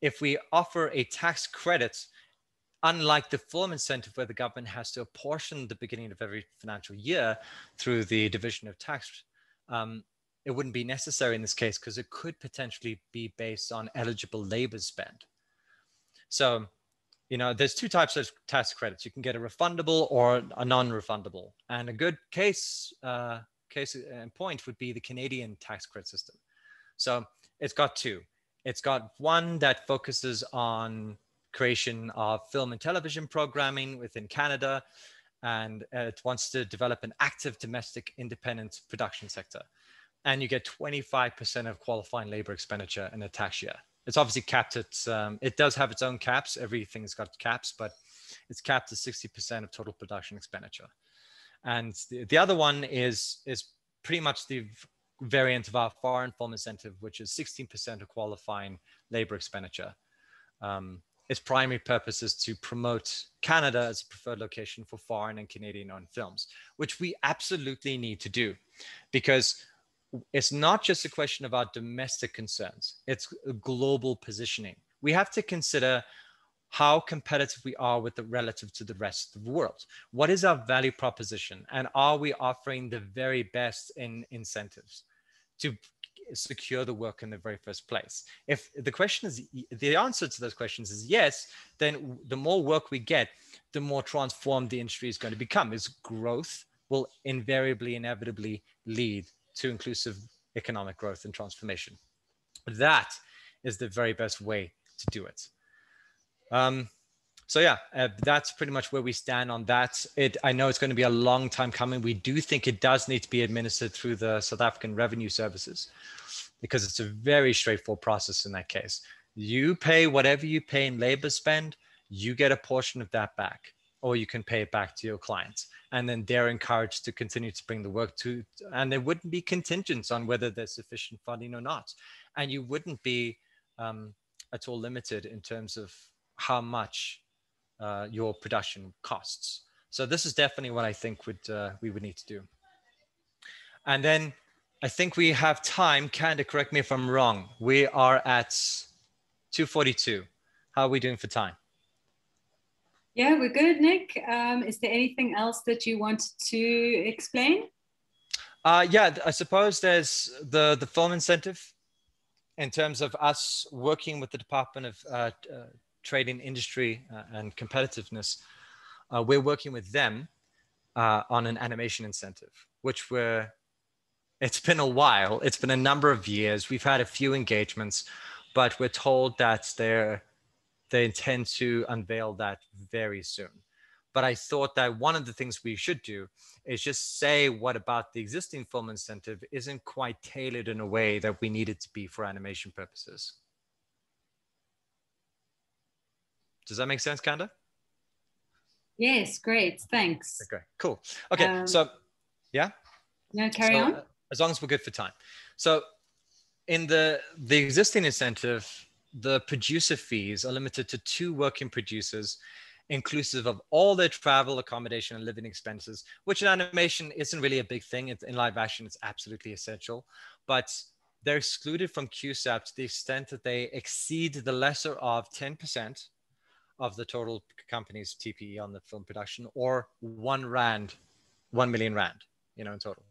if we offer a tax credit unlike the film incentive where the government has to apportion the beginning of every financial year through the division of tax, um, it wouldn't be necessary in this case because it could potentially be based on eligible labor spend. So, you know, there's two types of tax credits. You can get a refundable or a non-refundable. And a good case uh, case and point would be the Canadian tax credit system. So it's got two. It's got one that focuses on creation of film and television programming within Canada, and it wants to develop an active domestic independent production sector. And you get 25% of qualifying labor expenditure in a tax year. It's obviously capped at, um, it does have its own caps. Everything's got caps, but it's capped at 60% of total production expenditure. And the, the other one is, is pretty much the variant of our foreign film incentive, which is 16% of qualifying labor expenditure. Um, its primary purpose is to promote Canada as a preferred location for foreign and Canadian owned films, which we absolutely need to do because it's not just a question our domestic concerns, it's global positioning. We have to consider how competitive we are with the relative to the rest of the world. What is our value proposition? And are we offering the very best in incentives to secure the work in the very first place? If the question is the answer to those questions is yes, then the more work we get, the more transformed the industry is going to become. Is growth will invariably, inevitably lead to inclusive economic growth and transformation. That is the very best way to do it. Um, so yeah, uh, that's pretty much where we stand on that. It, I know it's going to be a long time coming. We do think it does need to be administered through the South African Revenue Services because it's a very straightforward process in that case. You pay whatever you pay in labor spend, you get a portion of that back, or you can pay it back to your clients. And then they're encouraged to continue to bring the work to, and there wouldn't be contingents on whether there's sufficient funding or not. And you wouldn't be um, at all limited in terms of how much uh, your production costs. So this is definitely what I think would uh, we would need to do. And then I think we have time. Of correct me if I'm wrong. We are at 2:42. How are we doing for time? Yeah, we're good, Nick. Um, is there anything else that you want to explain? Uh, yeah, I suppose there's the the film incentive in terms of us working with the Department of uh, uh, trading industry uh, and competitiveness, uh, we're working with them uh, on an animation incentive, which we're, it's been a while. It's been a number of years. We've had a few engagements, but we're told that they're, they intend to unveil that very soon. But I thought that one of the things we should do is just say what about the existing film incentive isn't quite tailored in a way that we need it to be for animation purposes. Does that make sense, Kanda? Yes, great. Thanks. Okay, cool. Okay, um, so yeah. No, carry so, on. Uh, as long as we're good for time. So, in the the existing incentive, the producer fees are limited to two working producers, inclusive of all their travel, accommodation, and living expenses. Which in animation isn't really a big thing. in live action, it's absolutely essential, but they're excluded from QSAP to the extent that they exceed the lesser of ten percent of the total company's TPE on the film production, or one rand, one million rand, you know, in total.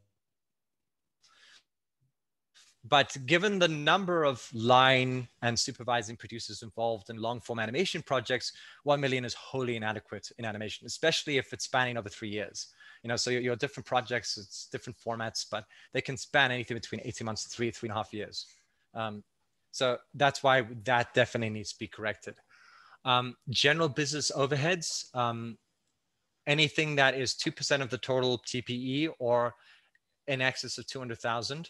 But given the number of line and supervising producers involved in long form animation projects, 1 million is wholly inadequate in animation, especially if it's spanning over three years. You know, so your, different projects, it's different formats, but they can span anything between 18 months to three, three and a half years. Um, so that's why that definitely needs to be corrected. Um, general business overheads, um, anything that is 2% of the total TPE or in excess of 200,000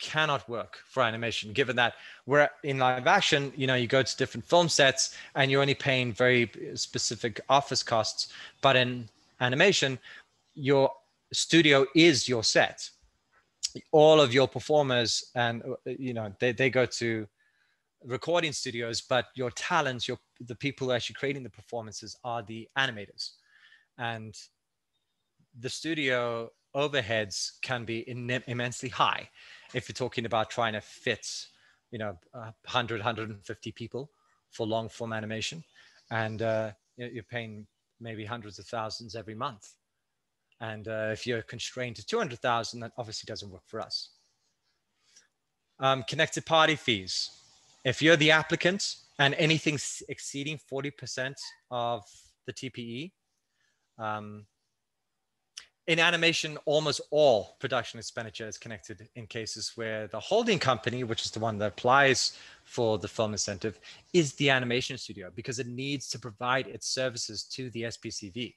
cannot work for animation, given that we're in live action, you know, you go to different film sets and you're only paying very specific office costs. But in animation, your studio is your set. All of your performers and you know they, they go to recording studios but your talents your the people who are actually creating the performances are the animators. And the studio overheads can be in, immensely high if you're talking about trying to fit you know 100 150 people for long form animation and uh, you're paying maybe hundreds of thousands every month and uh, if you're constrained to 200,000, that obviously doesn't work for us. Um, connected party fees. If you're the applicant and anything exceeding 40% of the TPE, um, in animation, almost all production expenditure is connected in cases where the holding company, which is the one that applies for the film incentive, is the animation studio because it needs to provide its services to the SPCV.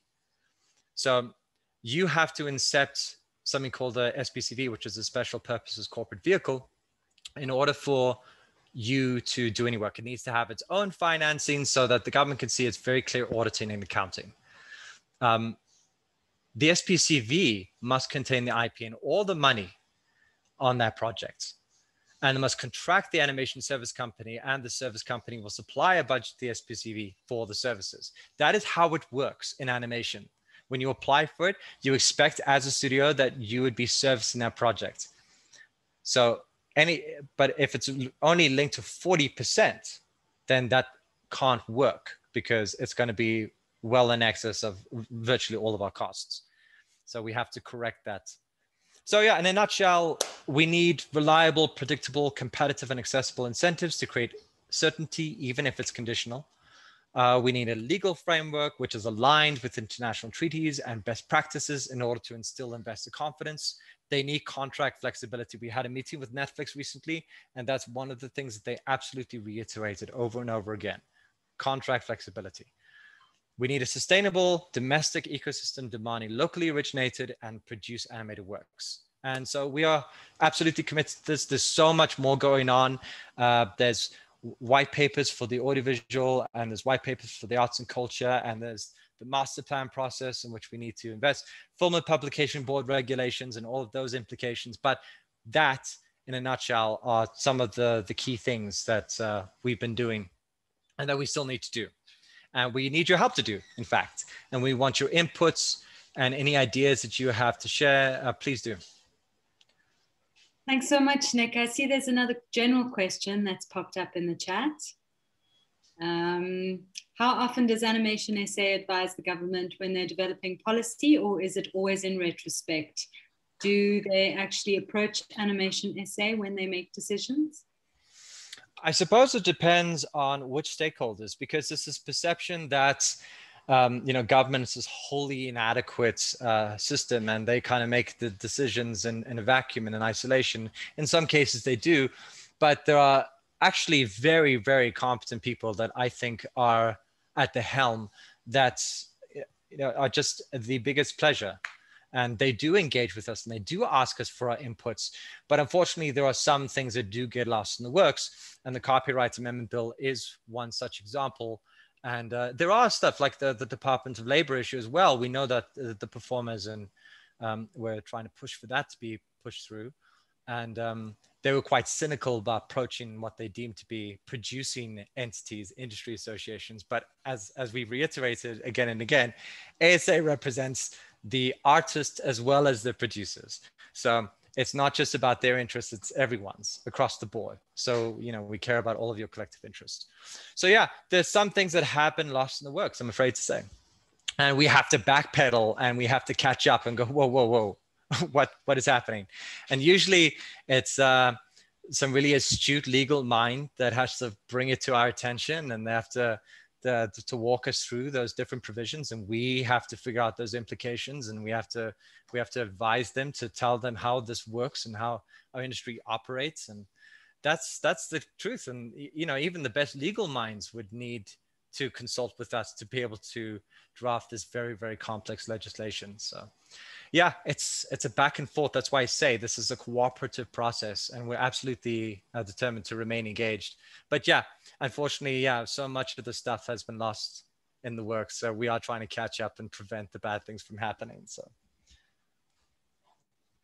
So you have to incept something called a SPCV, which is a special purposes corporate vehicle, in order for you to do any work. It needs to have its own financing so that the government can see its very clear auditing and accounting. Um, the SPCV must contain the IP and all the money on that project. And it must contract the animation service company, and the service company will supply a budget to the SPCV for the services. That is how it works in animation when you apply for it, you expect as a studio that you would be servicing that project. So any, but if it's only linked to 40%, then that can't work because it's going to be well in excess of virtually all of our costs. So we have to correct that. So yeah, in a nutshell, we need reliable, predictable, competitive, and accessible incentives to create certainty, even if it's conditional. Uh, we need a legal framework which is aligned with international treaties and best practices in order to instill investor confidence. They need contract flexibility. We had a meeting with Netflix recently, and that's one of the things that they absolutely reiterated over and over again contract flexibility. We need a sustainable domestic ecosystem demanding locally originated and produced animated works. And so we are absolutely committed to this. There's so much more going on. Uh, there's white papers for the audiovisual and there's white papers for the arts and culture and there's the master plan process in which we need to invest film and publication board regulations and all of those implications but that in a nutshell are some of the the key things that uh, we've been doing and that we still need to do and we need your help to do in fact and we want your inputs and any ideas that you have to share uh, please do Thanks so much, Nick. I see there's another general question that's popped up in the chat. Um, how often does Animation SA advise the government when they're developing policy, or is it always in retrospect? Do they actually approach Animation SA when they make decisions? I suppose it depends on which stakeholders, because this is perception that um, you know, government is wholly inadequate uh, system and they kind of make the decisions in, in a vacuum and in isolation. In some cases they do, but there are actually very, very competent people that I think are at the helm that you know, are just the biggest pleasure. And they do engage with us and they do ask us for our inputs. But unfortunately, there are some things that do get lost in the works. And the Copyright Amendment Bill is one such example and uh, there are stuff like the, the Department of Labor issue as well. We know that the, performers and um, we're trying to push for that to be pushed through. And um, they were quite cynical about approaching what they deemed to be producing entities, industry associations. But as, as we reiterated again and again, ASA represents the artists as well as the producers. So it's not just about their interests it's everyone's across the board. So you know we care about all of your collective interests. So yeah there's some things that happen lost in the works i'm afraid to say. And we have to backpedal and we have to catch up and go whoa whoa whoa. What what is happening? And usually it's uh, some really astute legal mind that has to bring it to our attention and they have to to, to walk us through those different provisions and we have to figure out those implications and we have to we have to advise them to tell them how this works and how our industry operates and that's that's the truth and you know even the best legal minds would need to consult with us to be able to draft this very very complex legislation so yeah it's it's a back and forth that's why i say this is a cooperative process and we're absolutely uh, determined to remain engaged but yeah unfortunately yeah so much of the stuff has been lost in the work so we are trying to catch up and prevent the bad things from happening so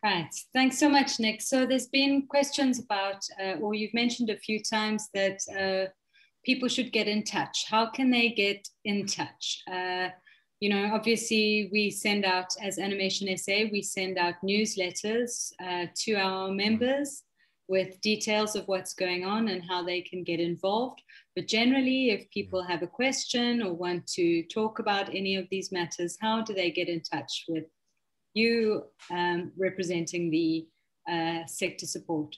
Right. Thanks so much, Nick. So there's been questions about, uh, or you've mentioned a few times that uh, people should get in touch. How can they get in touch? Uh, you know, obviously we send out, as Animation SA, we send out newsletters uh, to our members with details of what's going on and how they can get involved. But generally, if people have a question or want to talk about any of these matters, how do they get in touch with you um, representing the uh, sector support?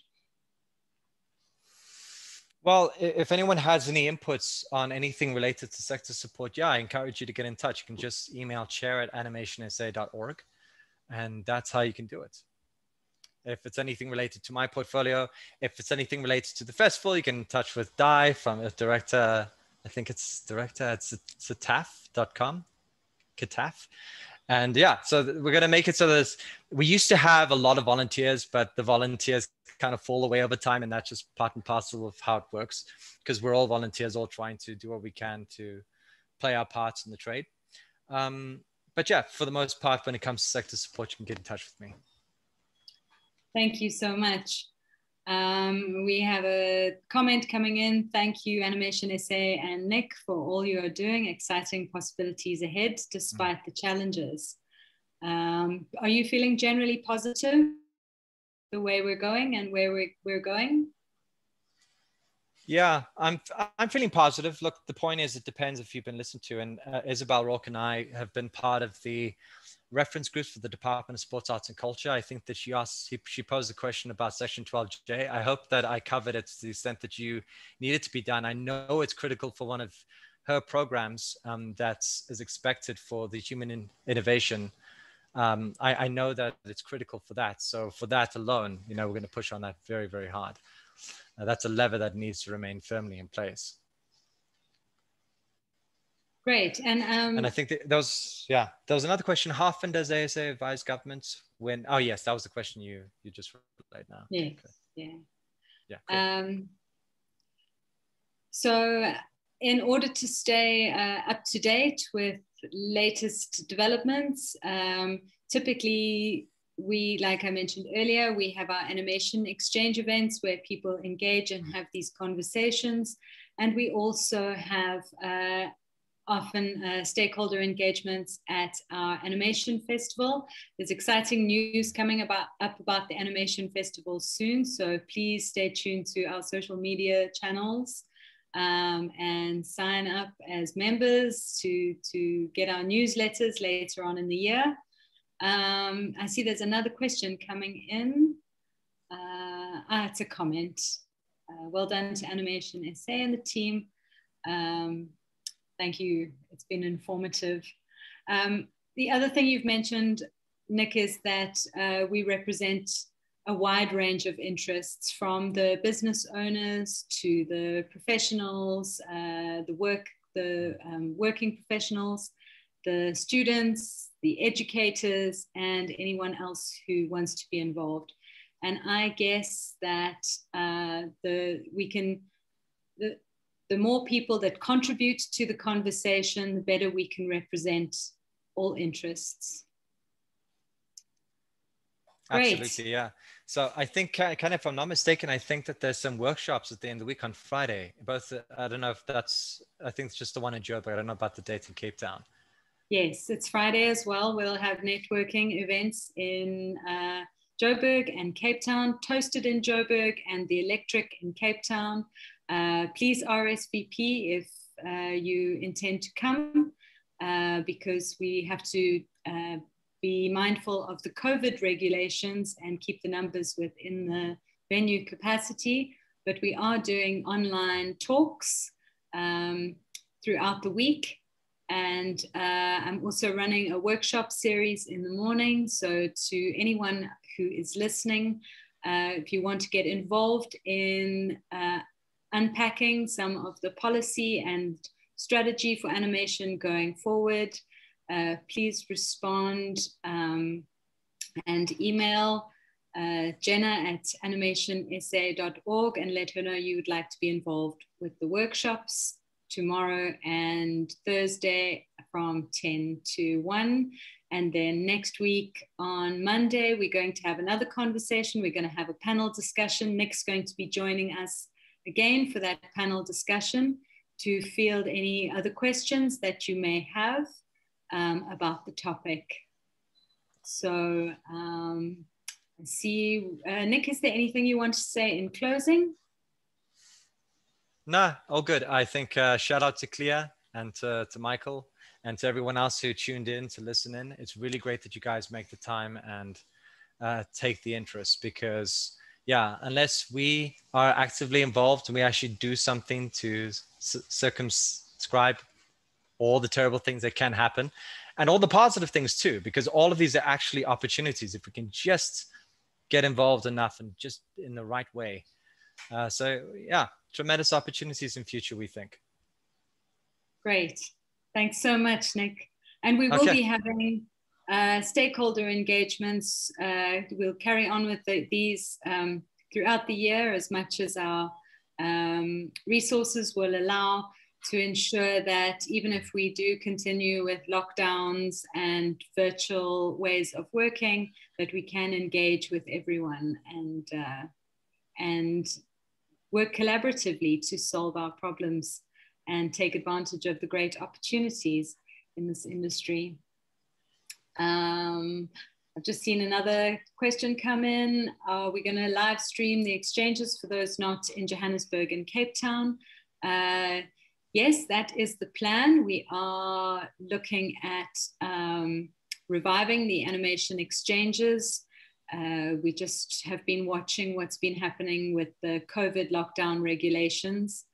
Well, if anyone has any inputs on anything related to sector support, yeah, I encourage you to get in touch. You can just email chair at animationsa.org, and that's how you can do it. If it's anything related to my portfolio, if it's anything related to the festival, you can in touch with Di from a director. I think it's director at ctiaf.com, CTIAF. And yeah, so we're going to make it so that we used to have a lot of volunteers, but the volunteers kind of fall away over time. And that's just part and parcel of how it works because we're all volunteers, all trying to do what we can to play our parts in the trade. Um, but yeah, for the most part, when it comes to sector support, you can get in touch with me. Thank you so much. Um, we have a comment coming in. Thank you, Animation SA and Nick, for all you are doing. Exciting possibilities ahead despite mm. the challenges. Um, are you feeling generally positive the way we're going and where we're, we're going? Yeah, I'm I'm feeling positive. Look, the point is, it depends if you've been listened to. And uh, Isabel Rourke and I have been part of the reference groups for the Department of Sports, Arts and Culture. I think that she asked, she posed a question about Section 12J. I hope that I covered it to the extent that you need it to be done. I know it's critical for one of her programs um, that is expected for the human in innovation. Um, I, I, know that it's critical for that. So for that alone, you know, we're going to push on that very, very hard. Uh, that's a lever that needs to remain firmly in place. Great. And um, and I think that, was yeah there was another question. How often does ASA advise governments when? Oh yes, that was the question you you just replied now. Yeah. Okay. Yeah. Yeah. Cool. Um, so in order to stay uh, up to date with latest developments, um, typically we, like I mentioned earlier, we have our animation exchange events where people engage and have these conversations. And we also have uh, often uh, stakeholder engagements at our animation festival. There's exciting news coming about up about the animation festival soon, so please stay tuned to our social media channels um, and sign up as members to, to get our newsletters later on in the year. Um, I see there's another question coming in. Uh, ah, it's a comment. Uh, well done to Animation SA and the team. Um, Thank you. It's been informative. Um, the other thing you've mentioned, Nick, is that uh, we represent a wide range of interests from the business owners to the professionals, uh, the work, the um, working professionals, the students, the educators, and anyone else who wants to be involved. And I guess that uh, the we can the, the more people that contribute to the conversation, the better we can represent all interests. Great. Absolutely, yeah. So I think, kind of, if I'm not mistaken, I think that there's some workshops at the end of the week on Friday. Both, I don't know if that's, I think it's just the one in Joburg. I don't know about the date in Cape Town. Yes, it's Friday as well. We'll have networking events in uh, Joburg and Cape Town, Toasted in Joburg and the Electric in Cape Town. Uh, please RSVP if uh, you intend to come uh, because we have to uh, be mindful of the COVID regulations and keep the numbers within the venue capacity. But we are doing online talks um, throughout the week. And uh, I'm also running a workshop series in the morning. So, to anyone who is listening, uh, if you want to get involved in uh, unpacking some of the policy and strategy for animation going forward. Uh, please respond um, and email uh, Jenna at animationsa.org and let her know you would like to be involved with the workshops tomorrow and Thursday, from 10 to 1. And then next week on Monday, we're going to have another conversation. We're going to have a panel discussion. Nick's going to be joining us again for that panel discussion to field any other questions that you may have um, about the topic. So um, see, uh, Nick, is there anything you want to say in closing? No, all good. I think uh, shout out to Clea and to, to Michael and to everyone else who tuned in to listen in. It's really great that you guys make the time and uh, take the interest because, yeah, unless we are actively involved and we actually do something to circumscribe all the terrible things that can happen and all the positive things too, because all of these are actually opportunities if we can just get involved enough and just in the right way. Uh, so, yeah, tremendous opportunities in future, we think. Great. Thanks so much, Nick. And we will okay. be having uh, stakeholder engagements. Uh, we'll carry on with the, these um, throughout the year as much as our um, resources will allow to ensure that even if we do continue with lockdowns and virtual ways of working, that we can engage with everyone and uh, and work collaboratively to solve our problems and take advantage of the great opportunities in this industry. Um, I've just seen another question come in. Are we going to live stream the exchanges for those not in Johannesburg and Cape Town? Uh, yes, that is the plan. We are looking at um, reviving the animation exchanges. Uh, we just have been watching what's been happening with the COVID lockdown regulations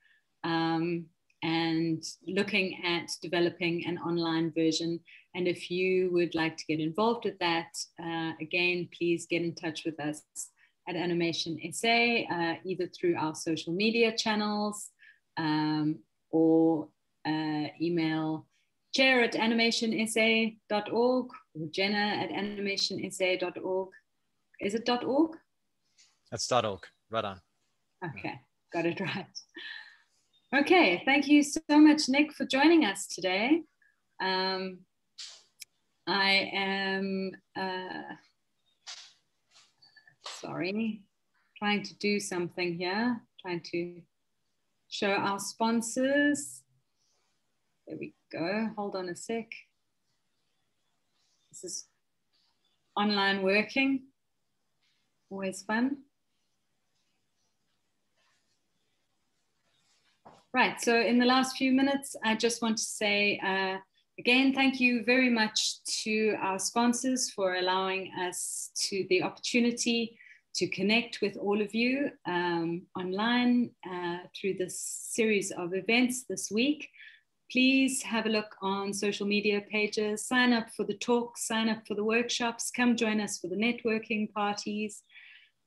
um, and looking at developing an online version. And if you would like to get involved with that, uh, again, please get in touch with us at Animation SA, uh, either through our social media channels um, or uh, email chair at animationsa.org or jenna at animationsa.org. Is it dot .org? That's dot .org, right on. Okay, got it right. Okay, thank you so much, Nick, for joining us today. Um, I am, uh, sorry, trying to do something here, trying to show our sponsors. There we go. Hold on a sec. This is online working. Always fun. Right, so in the last few minutes, I just want to say uh, again, thank you very much to our sponsors for allowing us to the opportunity to connect with all of you um, online uh, through this series of events this week. Please have a look on social media pages, sign up for the talks, sign up for the workshops, come join us for the networking parties.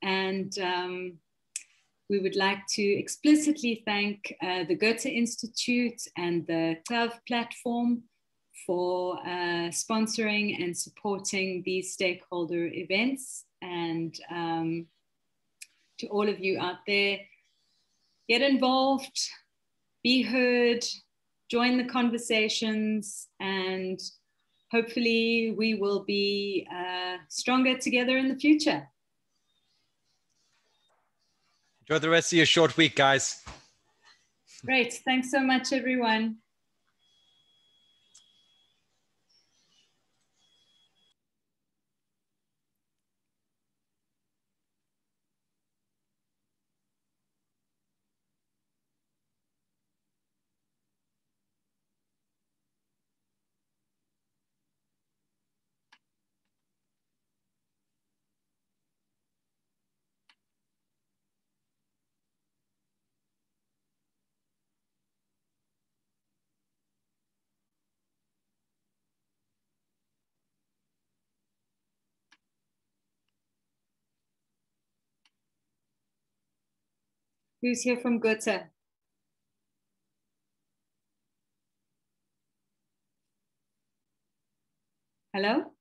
And um, we would like to explicitly thank uh, the Goethe Institute and the CLAV platform for uh, sponsoring and supporting these stakeholder events. And um, to all of you out there, get involved, be heard, join the conversations, and hopefully we will be uh, stronger together in the future. Enjoy the rest of your short week, guys. Great. Thanks so much, everyone. Who's here from Goethe? Hello?